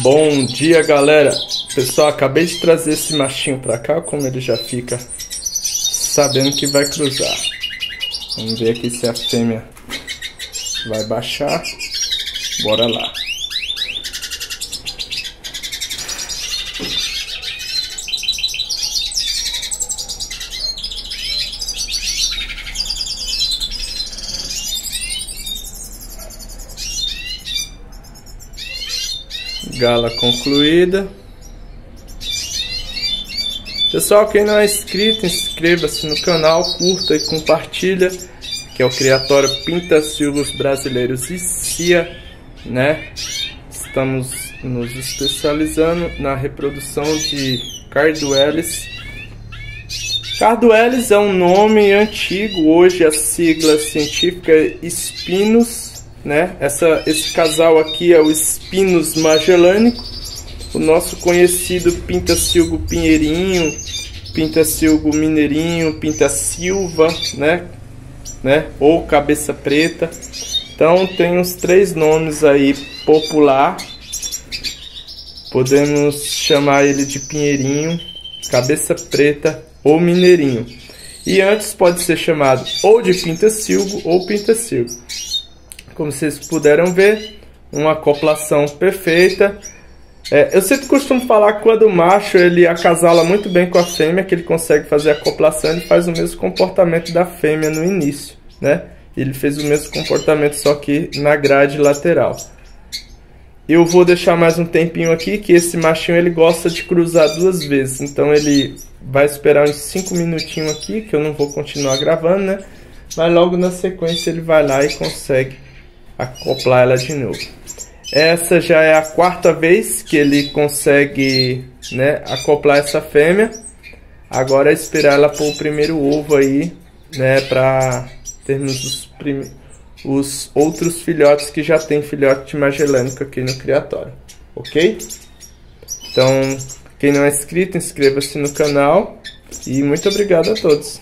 Bom dia, galera. Pessoal, acabei de trazer esse machinho pra cá, como ele já fica sabendo que vai cruzar. Vamos ver aqui se a fêmea vai baixar. Bora lá. Gala concluída. Pessoal, quem não é inscrito, inscreva-se no canal, curta e compartilha, que é o criatório Pintacilgos Brasileiros e CIA, né? Estamos nos especializando na reprodução de Carduelis. Carduelis é um nome antigo, hoje a sigla científica é né? Essa, esse casal aqui é o Spinus magellânico, o nosso conhecido Pintacilgo Pinheirinho, Pintacilgo Mineirinho, Pinta-Silva, né? né? Ou Cabeça Preta. Então tem os três nomes aí popular. Podemos chamar ele de Pinheirinho, Cabeça Preta ou Mineirinho. E antes pode ser chamado ou de Pintacilgo ou Pintacilgo. Como vocês puderam ver, uma acoplação perfeita. É, eu sempre costumo falar que quando o macho ele acasala muito bem com a fêmea, que ele consegue fazer a acoplação, ele faz o mesmo comportamento da fêmea no início, né? Ele fez o mesmo comportamento só que na grade lateral. Eu vou deixar mais um tempinho aqui, que esse machinho ele gosta de cruzar duas vezes. Então ele vai esperar uns 5 minutinhos aqui, que eu não vou continuar gravando, né? Mas logo na sequência ele vai lá e consegue acoplar ela de novo. Essa já é a quarta vez que ele consegue né, acoplar essa fêmea. Agora é esperar ela pôr o primeiro ovo aí, né, para termos os, os outros filhotes que já tem filhote magellânico aqui no criatório, ok? Então, quem não é inscrito, inscreva-se no canal e muito obrigado a todos.